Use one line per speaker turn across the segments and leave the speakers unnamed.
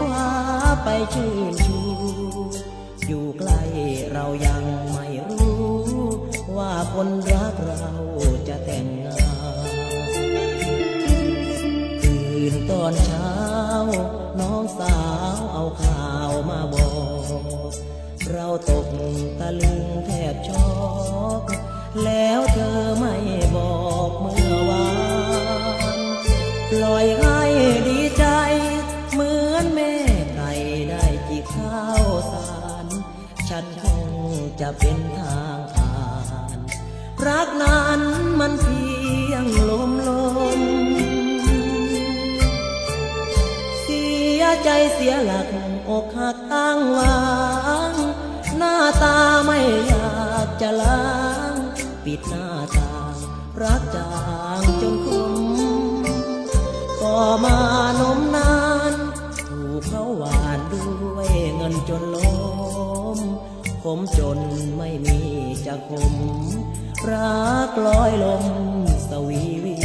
คว้าไปชื่นชูอยู่ใกล้เรายังไม่รู้ ว่าคนรักเราจะแต่งงานคืนตอนเช้า น้องสาวเอาข่าวมาบอก เราตกตะลึงแทบช็อกแล้วเธอไม่บอกเมื่อวานปล่อยให้ จะเป็นทางผ่าน รักนั้นมันเพียงลมลมเสียใจเสียหลักอกหักตั้งวาง หน้าตาไม่อยากจะล้าง ปิดหน้าตารักจางจนคุ้มต่อมานมนานถูกเขาหวานด้วยเงินจนล้น มจนไม่มีจะคม รักลอยลมสวีวี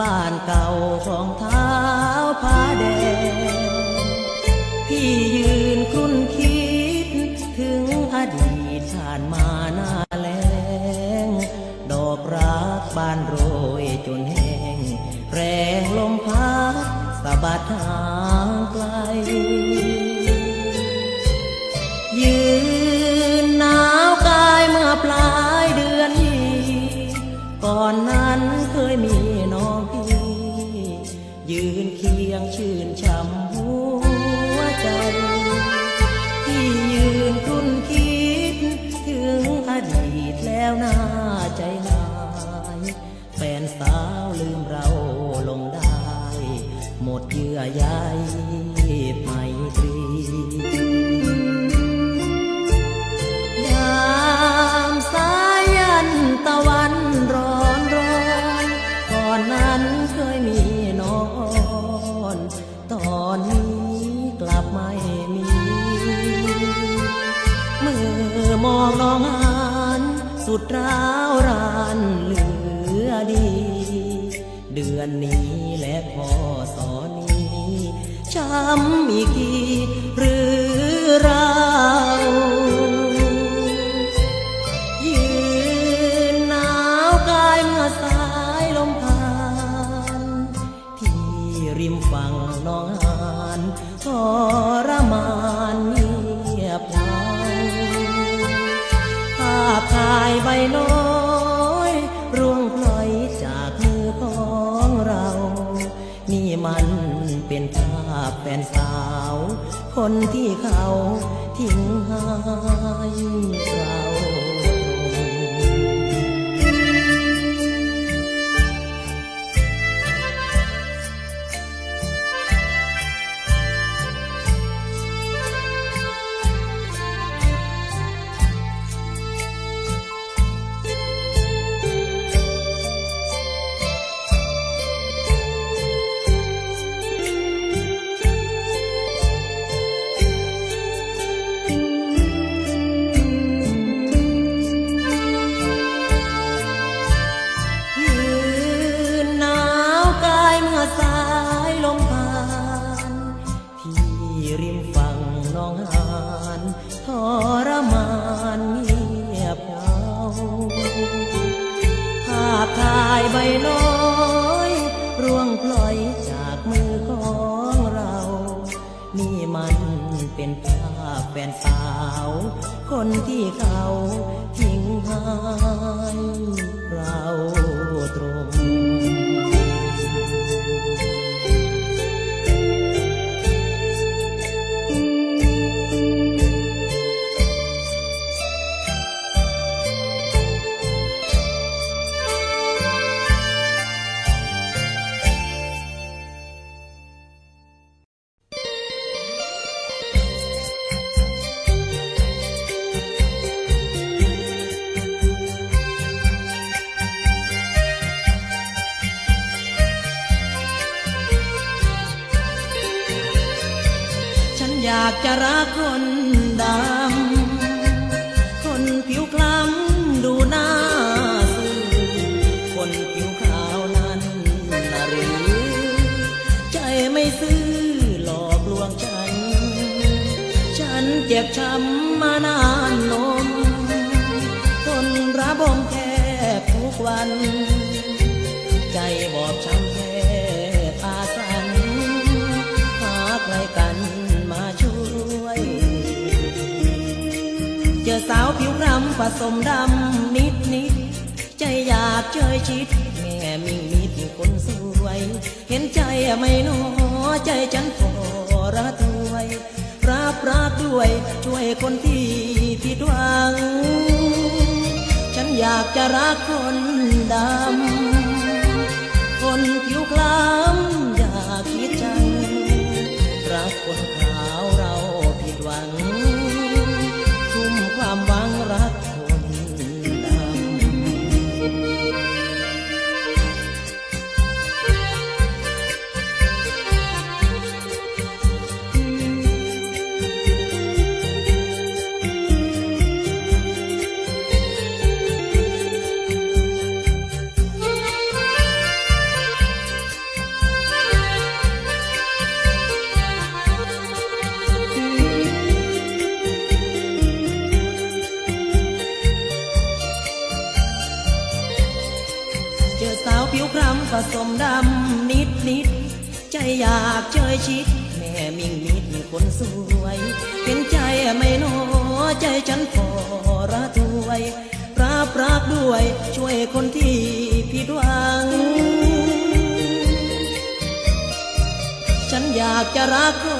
บ้านเก่าของเท้าผาแดงพี่ยืนคุ้นคิดุดร้าวรานเหลือดี เดือนนี้และพอสอนี้ช้ำมีกี่หรือรา คนที่เขาทิ้งให้เรา คนดำ คนผิวคล้ำดูหน้าซื่อคนผิวขาวนั้นนะหรือ ใจไม่ซื่อหลอกลวงฉัน ฉันเจ็บช้ำมานาน ผสมดำนิดนิดใจอยากเชยชิดแม่มิ่งมิดคนสวย เห็นใจไม่น้อใจฉันขอระทวยรับรักด้วยช่วยคนที่ผิดหวัง ฉันอยากจะรักคนดำคนผิวคล้ำอยากคิดจังรักคน ชิด แม่มิ่งมิดคนสวย เป็นใจไม่น้อใจฉันพอระทวยรับรักด้วยช่วยคนที่ผิดหวัง ฉันอยากจะรักคน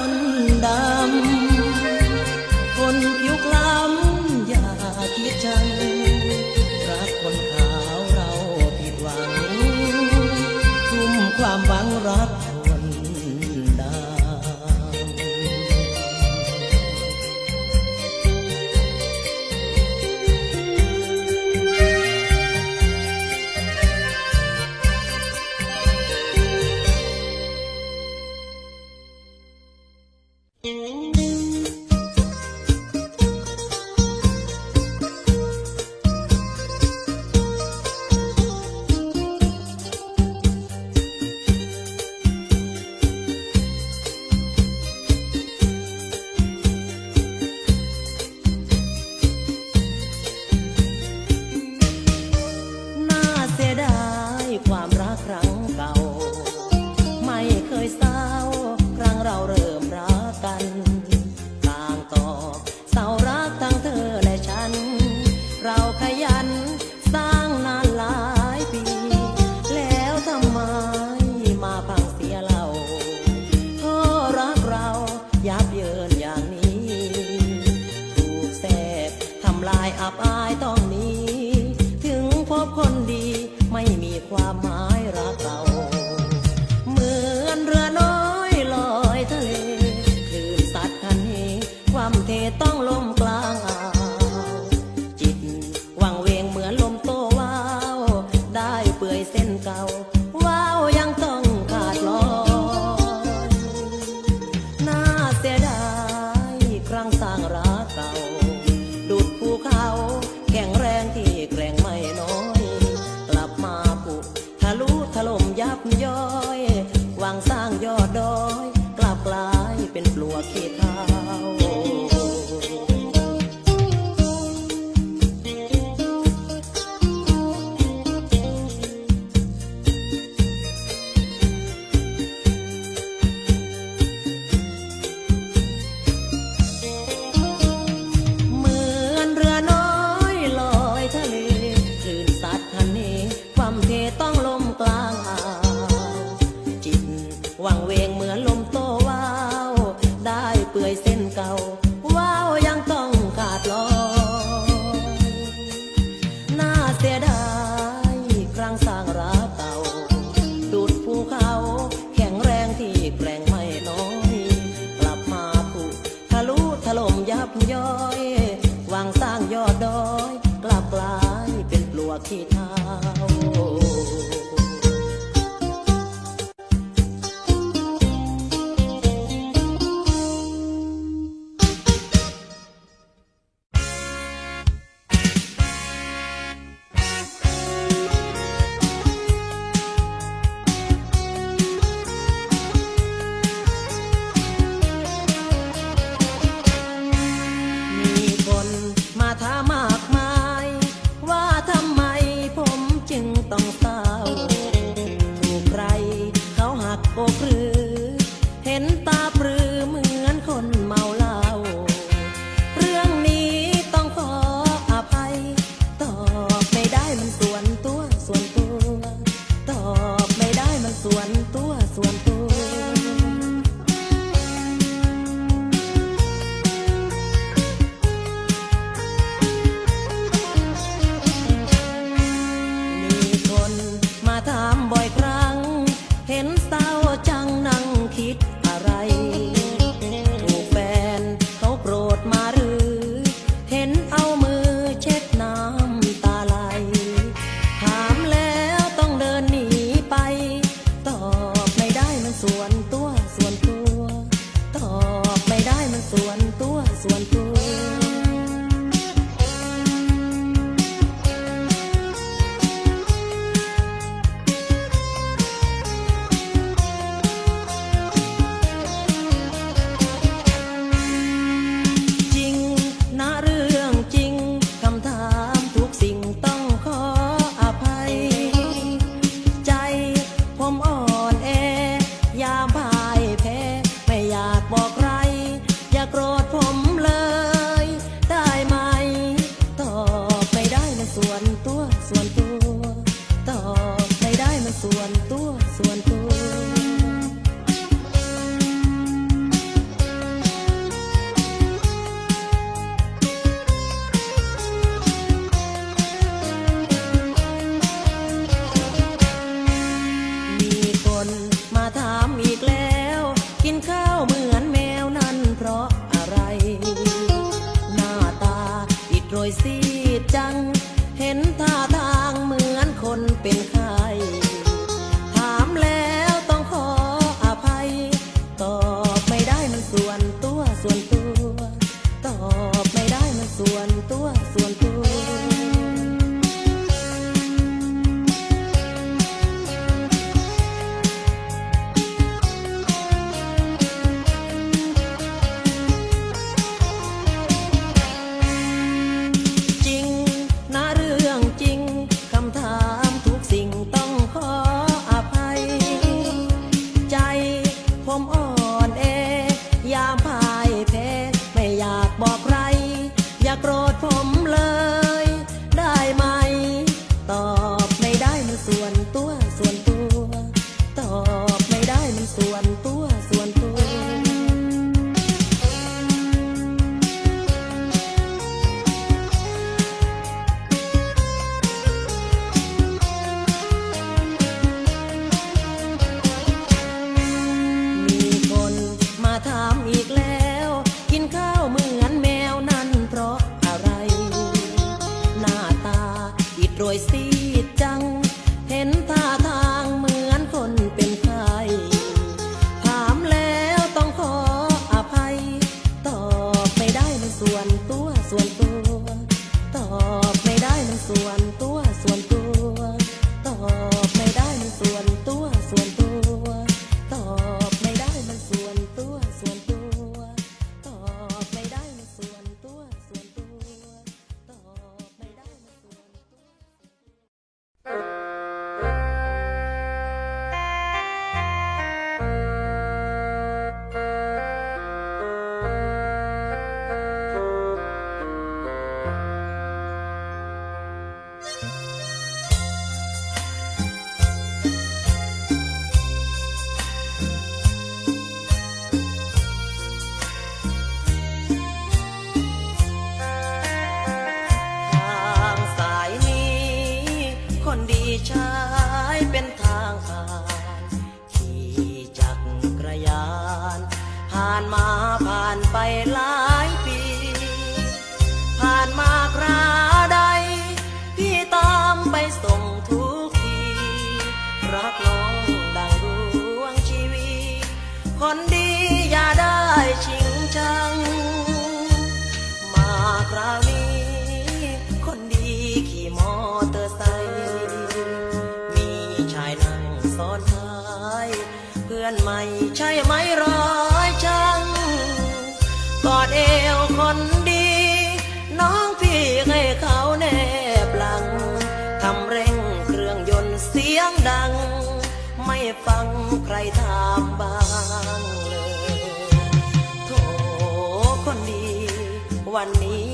วันนี้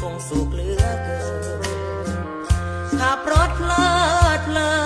คงสุขเหลือเกินขับรถเลิศเพลิน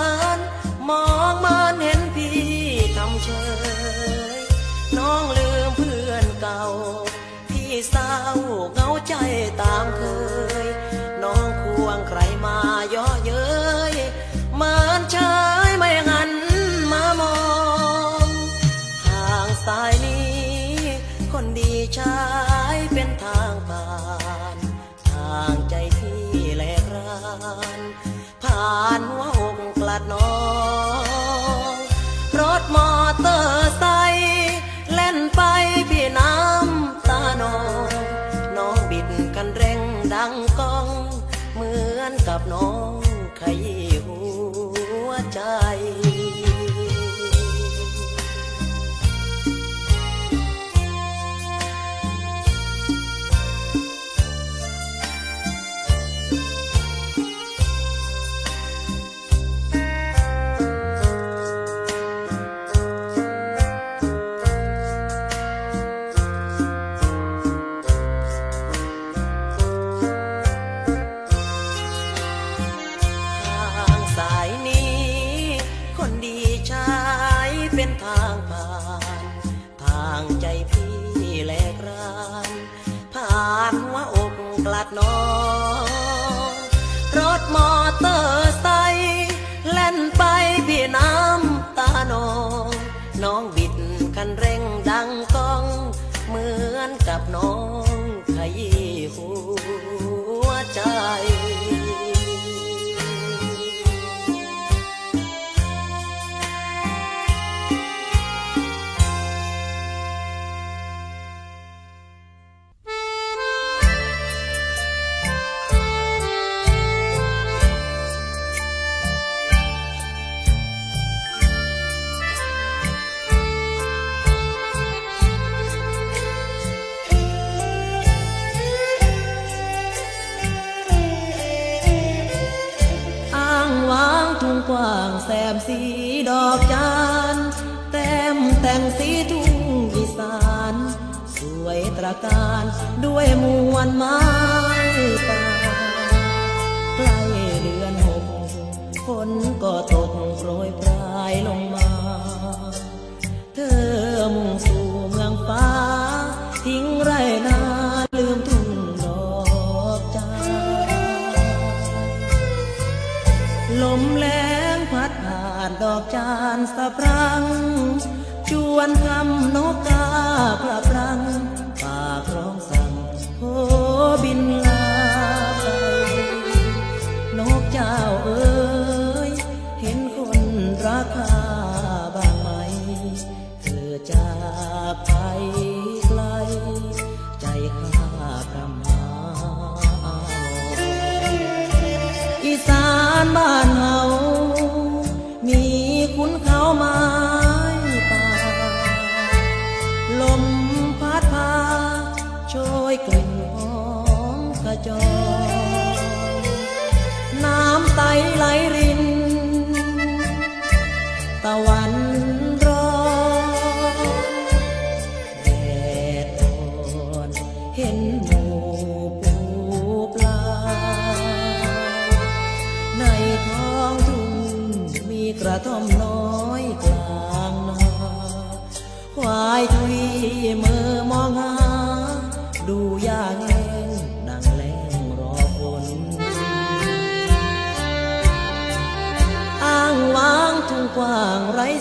นก็ตกโปรยป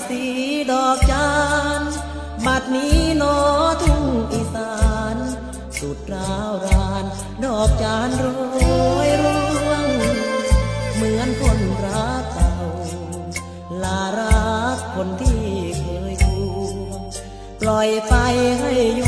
สีดอกจานบัดนี้นอทุ่งอีสาน สุดราวราน ดอกจานโรยร่วง เหมือนคนรักเก่า ลารักคนที่เคยคู่ปล่อยไปให้อยู่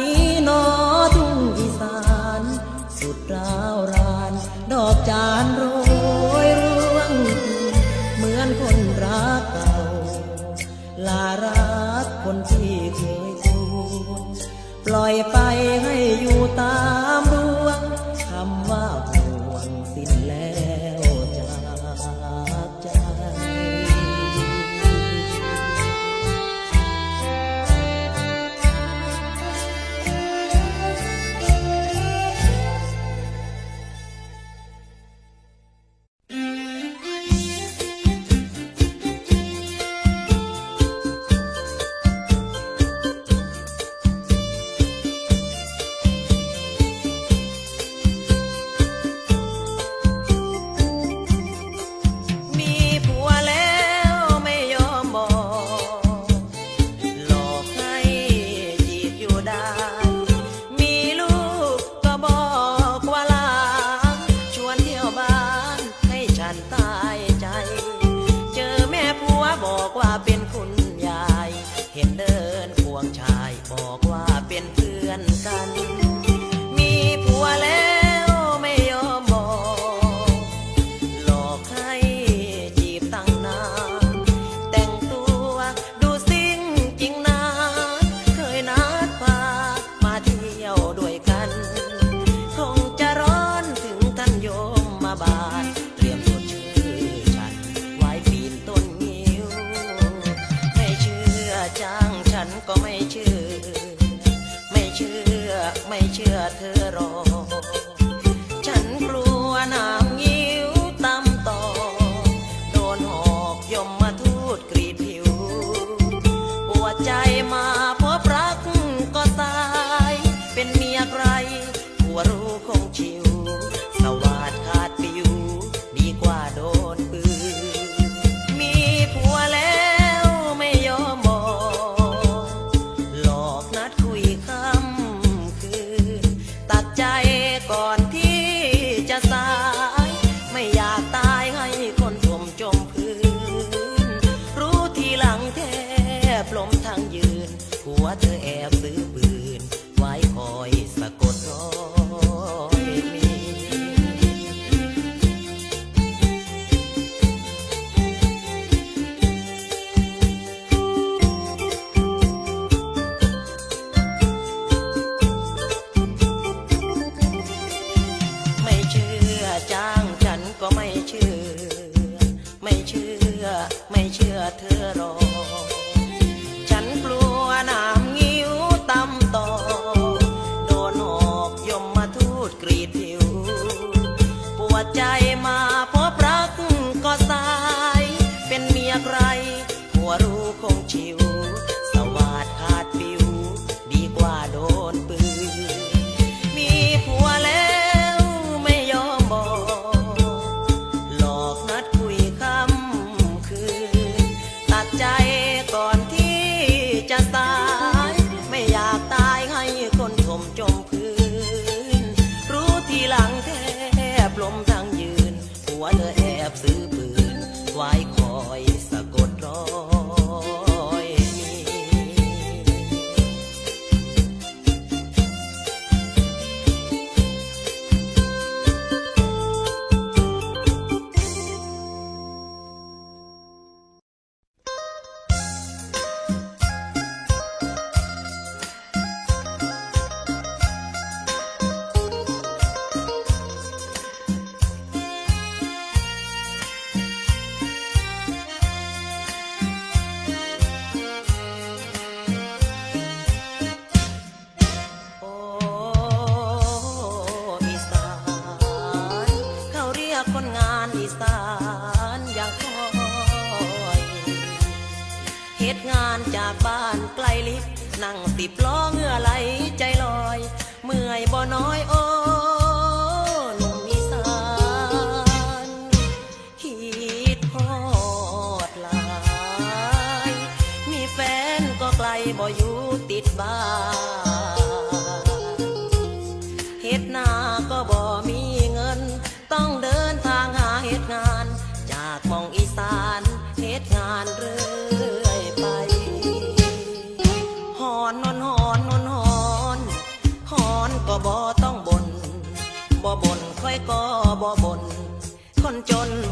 นี้นอทุ่งอีสาน สุดราวราน ดอกจานโรยร่วง เหมือนคนรักเก่า ลารักคนที่เคยคู่ปล่อยไปให้อยู่ตามรู้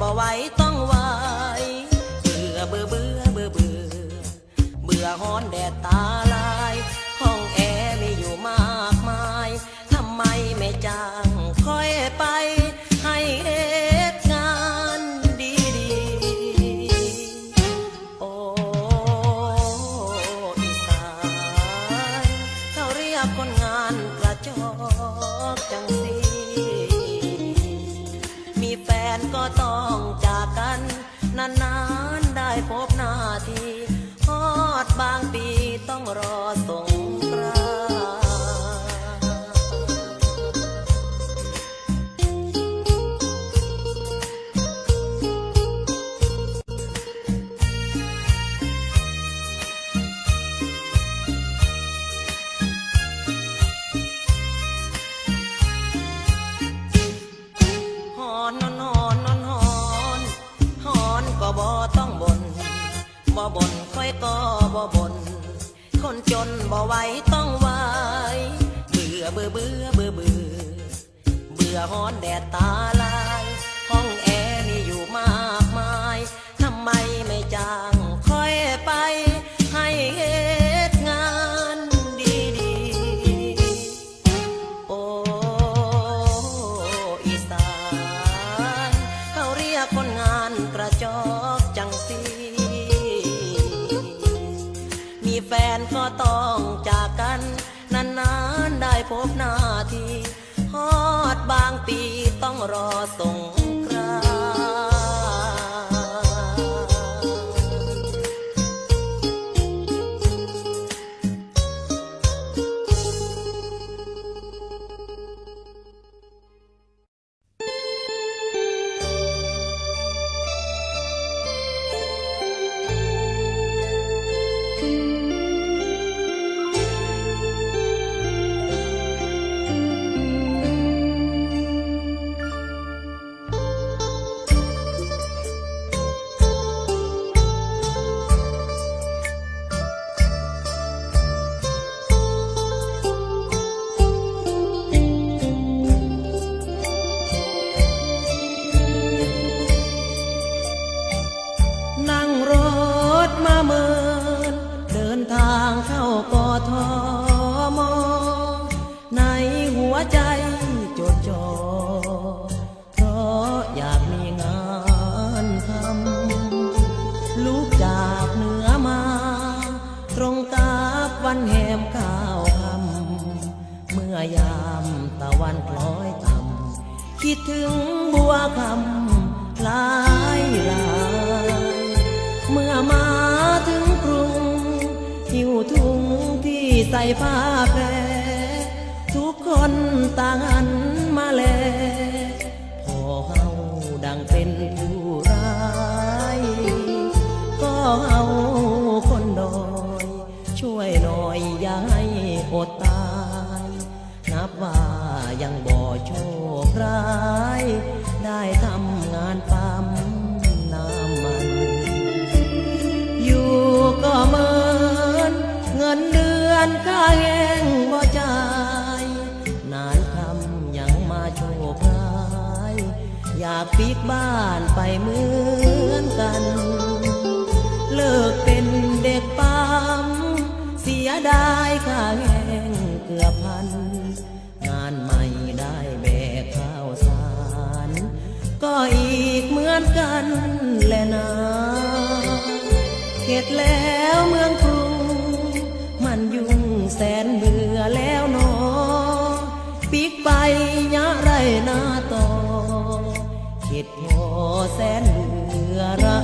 all ้อนแดดตาลาย ห้องแอร์มีอยู่มากมาย ทำไมไม่จ้างค่อยไป ให้เหตุงานดีๆ โอ้อีสานเขาเรียกคนงานกระจอกจังสีมีแฟนก็ต้องจากกัน นานๆได้พบหนาีต้องรอส่ง ถึงบัวคำหลายหลายเมื่อมาถึงกรุง หิวถุงที่ใส่ผ้าแพรทุกคนต่างหันมาแลพอเฮาดังเป็นผู้ร้าย ก็เฮา ร้าย ได้ทำงานปั๊มน้ำมัน อยู่ก็เหมือนเงินเดือนค่าแห้งบ่จ่ายนานคำยังมาโชคร้าย อยากปิกบ้านไปเหมือนกัน เลิกเป็นเด็กปั๊มเสียดายค่าแห้งเกือบ อีกเหมือนกันแหละนาเข็ดแล้วเมืองกรุง มันยุ่งแสนเบื่อแล้วนอปีกไปยะไรนาต่อเข็ดพอแสนเบื่อรา